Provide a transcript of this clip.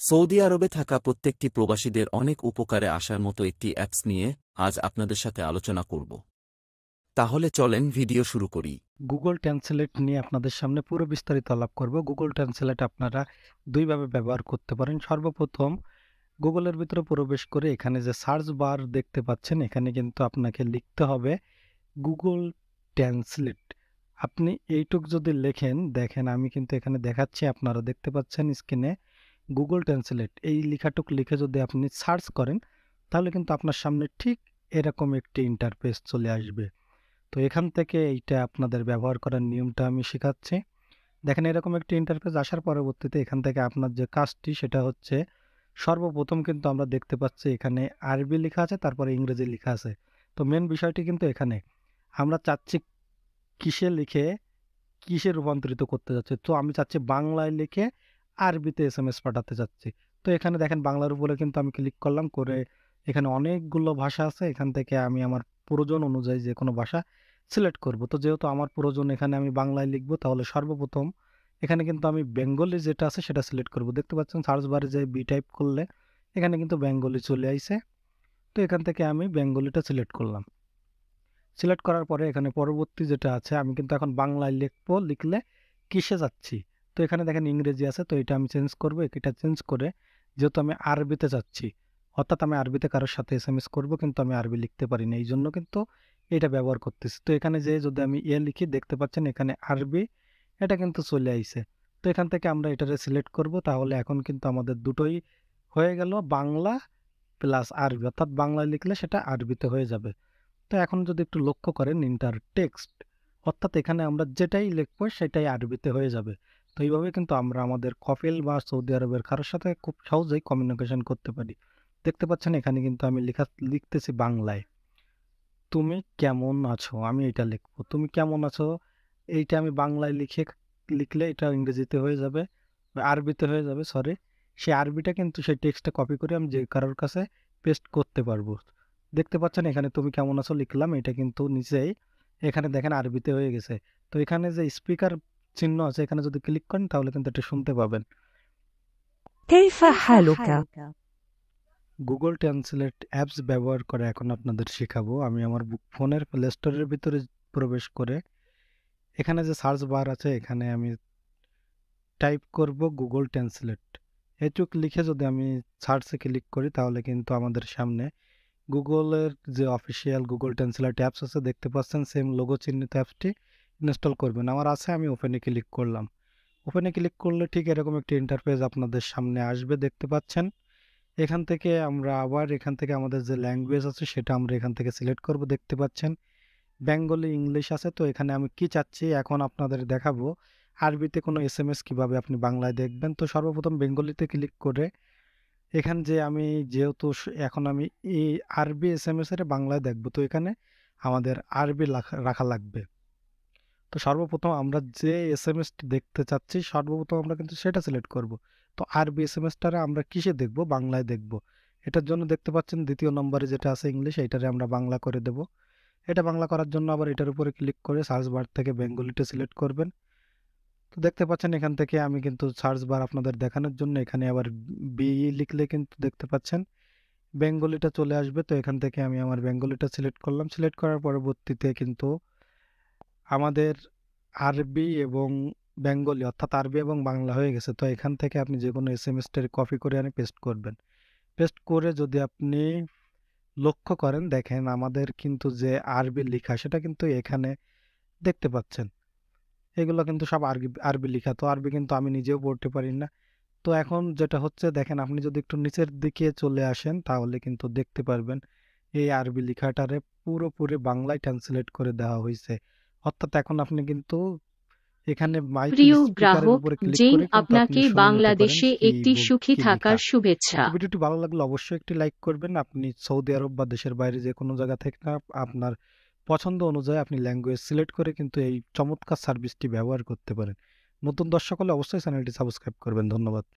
Saudi আরবে থাকা প্রত্যেকটি প্রবাসীদের অনেক উপকারে আসার মতো একটি অ্যাপস নিয়ে আজ আপনাদের সাথে আলোচনা করব। তাহলে চলেন ভিডিও শুরু করি। গুগল ট্রান্সলেট নিয়ে আপনাদের সামনে পুরো বিস্তারিত আলাপ করব। গুগল ট্রান্সলেট আপনারা দুইভাবে ব্যবহার করতে পারেন। সর্বপ্রথম, গুগলের ভিতরে প্রবেশ করে এখানে যে সার্চ বার দেখতে পাচ্ছেন, এখানে কিন্তু আপনাকে লিখতে হবে গুগল ট্রান্সলেট। আপনি এইটুক যদি লেখেন, দেখেন আমি কিন্তু এখানে দেখাচ্ছি, আপনারা দেখতে পাচ্ছেন স্ক্রিনে গুগল ট্রান্সলেট এই লেখাটুক লিখে যদি আপনি সার্চ করেন, তাহলে কিন্তু আপনার সামনে ঠিক এরকম একটি ইন্টারফেস চলে আসবে। তো এখান থেকে এইটা আপনাদের ব্যবহার করার নিয়মটা আমি শেখাচ্ছি। দেখেন এরকম একটি ইন্টারফেস আসার পরবর্তীতে এখান থেকে আপনার যে কাজটি, সেটা হচ্ছে সর্বপ্রথম কিন্তু আমরা দেখতে পাচ্ছি এখানে আরবি লেখা আছে, তারপরে ইংরেজি লেখা আছে। তো মেন বিষয়টি কিন্তু এখানে। আমরা চাচ্ছি কিসে লিখে কিসে রূপান্তরিত করতে যাচ্ছে? তো আমি চাচ্ছি বাংলায় লিখে আরবিতে এস এম এস পাঠাতে চাচ্ছি তো এখানে দেখেন বাংলার উপরে কিন্তু আমি ক্লিক করলাম করে এখানে অনেকগুলো ভাষা আছে এখান থেকে আমি আমার প্রয়োজন অনুযায়ী যে কোনো ভাষা সিলেক্ট করব। তো যেহেতু আমার প্রয়োজন এখানে আমি বাংলায় লিখব তাহলে সর্বপ্রথম এখানে কিন্তু আমি বেঙ্গলি যেটা আছে সেটা সিলেক্ট করব। দেখতে পাচ্ছেন সার্চ বারে যে বি টাইপ করলে এখানে কিন্তু বেঙ্গলি চলে আইছে। তো এখান থেকে আমি বেঙ্গলিটা সিলেক্ট করলাম। সিলেক্ট করার পরে এখানে পরবর্তী যেটা আছে আমি কিন্তু এখন বাংলায় লিখব লিখলে কিসে যাচ্ছি? তো এখানে দেখেন ইংরেজি আছে, তো এটা আমি চেঞ্জ করব, এটা চেঞ্জ করে যেহেতু আমি আরবিতে যাচ্ছি, অর্থাৎ আমি আরবিতে কারোর সাথে এস এম এস করব, কিন্তু আমি আরবি লিখতে পারি না এই জন্য কিন্তু এটা ব্যবহার করতেছি। তো এখানে যে যদি আমি এ লিখি, দেখতে পাচ্ছেন এখানে আরবি, এটা কিন্তু চলে আইছে। তো এখান থেকে আমরা এটারে সিলেক্ট করব, তাহলে এখন কিন্তু আমাদের দুটোই হয়ে গেল বাংলা প্লাস আরবি, অর্থাৎ বাংলায় লিখলে সেটা আরবিতে হয়ে যাবে। তো এখন যদি একটু লক্ষ্য করেন ইন্টার টেক্সট অর্থাৎ এখানে আমরা যেটাই লিখব সেটাই আরবিতে হয়ে যাবে। তো এইভাবে কিন্তু আমরা আমাদের কফিল বা সৌদি আরবের কারোর সাথে খুব সহজেই কমিউনিকেশন করতে পারি। দেখতে পাচ্ছেন এখানে কিন্তু আমি লেখা, লিখতেছি বাংলায়। তুমি কেমন আছো? আমি এটা লিখব। তুমি কেমন আছো? এইটা আমি বাংলায় লিখে, লিখলে এটা ইংরেজিতে হয়ে যাবে, আরবিতে হয়ে যাবে সরি সেই আরবিটা কিন্তু সেই টেক্সটটা কপি করে আমি যে কারোর কাছে পেস্ট করতে পারব। দেখতে পাচ্ছেন এখানে তুমি কেমন আছো? লিখলাম। এটা কিন্তু নিচেই এখানে দেখেন আরবিতে হয়ে গেছে। তো এখানে যে স্পিকার চিহ্ন আছে এখানে যদি ক্লিক করেন তাহলে কিন্তু এটা শুনতে পাবেন। গুগল ট্রান্সলেট অ্যাপস ব্যবহার করে এখন আপনাদের শেখাবো। আমি আমার ফোনের প্লে স্টোরের ভিতরে প্রবেশ করে এখানে যে সার্চ বার আছে এখানে আমি টাইপ করব গুগল ট্রান্সলেট এটুক লিখে যদি আমি সার্চে ক্লিক করি তাহলে কিন্তু আমাদের সামনে গুগলের যে অফিসিয়াল গুগল ট্রান্সলেট অ্যাপস আছে দেখতে পাচ্ছেন সেম লোগো চিহ্নিত অ্যাপসটি ইনস্টল করবেন। আমার আছে, আমি ওপেনে ক্লিক করলাম। ওপেনে ক্লিক করলে ঠিক এরকম একটি ইন্টারফেস আপনাদের সামনে আসবে, দেখতে পাচ্ছেন। এখান থেকে আমরা আবার, এখান থেকে আমাদের যে ল্যাঙ্গুয়েজ আছে, সেটা আমরা এখান থেকে সিলেক্ট করব, দেখতে পাচ্ছেন। বেঙ্গলি ইংলিশ আছে, তো এখানে আমি কি চাচ্ছি, এখন আপনাদের দেখাবো। আরবিতে কোনো এস এম এস কীভাবে আপনি বাংলায় দেখবেন? তো সর্বপ্রথম বেঙ্গলিতে ক্লিক করে, এখান যে আমি যেহেতু এখন আমি এই আরবি এস এম এস এর বাংলায় দেখব, তো এখানে আমাদের আরবি রাখা লাগবে। তো সর্বপ্রথম আমরা যে এস এম দেখতে চাচ্ছি, সর্বপ্রথম আমরা কিন্তু সেটা সিলেক্ট করব। তো আরবি এস এম এসটারে আমরা কিসে দেখব? বাংলায় দেখব। এটার জন্য দেখতে পাচ্ছেন দ্বিতীয় নম্বরে যেটা আছে ইংলিশ এইটারে আমরা বাংলা করে দেব। এটা বাংলা করার জন্য আবার এটার উপরে ক্লিক করে সার্চ বার থেকে বেঙ্গলিটা সিলেক্ট করবেন। তো দেখতে পাচ্ছেন এখান থেকে আমি কিন্তু সার্চ বার আপনাদের দেখানোর জন্য এখানে আবার বি লিখলে কিন্তু দেখতে পাচ্ছেন বেঙ্গলিটা চলে আসবে। তো এখান থেকে আমি আমার বেঙ্গলিটা সিলেক্ট করলাম। সিলেক্ট করার পরবর্তীতে কিন্তু আমাদের আরবি এবং বেঙ্গলি অর্থাৎ আরবি এবং বাংলা হয়ে গেছে। তো এখান থেকে আপনি যে কোনো এস কপি করে আনি পেস্ট করবেন। পেস্ট করে যদি আপনি লক্ষ্য করেন, দেখেন আমাদের কিন্তু যে আরবি লেখা, সেটা কিন্তু এখানে দেখতে পাচ্ছেন। এগুলো কিন্তু সব আরবি আরবি লেখা। তো আরবি কিন্তু আমি নিজেও পড়তে পারি না। তো এখন যেটা হচ্ছে, দেখেন আপনি যদি একটু নিচের দিকে চলে আসেন, তাহলে কিন্তু দেখতে পারবেন, এই আরবি লেখাটারে পুরোপুরি বাংলায় ট্রান্সলেট করে দেওয়া হয়েছে অর্থাৎ এখন আপনি কিন্তু এখানে মাইক প্রিয় গ্রাহক জেন আপনাকে বাংলাদেশে একটি সুখী থাকার শুভেচ্ছা। ভিডিওটি ভালো লাগলে অবশ্যই একটি লাইক করবেন। আপনি সৌদি আরব বা দেশের বাইরে যে কোনো জায়গা থেকে না আপনার পছন্দ অনুযায়ী আপনি ল্যাঙ্গুয়েজ সিলেক্ট করে কিন্তু এই চমৎকার সার্ভিসটি ব্যবহার করতে পারেন। নতুন দর্শক হলে অবশ্যই চ্যানেলটি সাবস্ক্রাইব করবেন। ধন্যবাদ।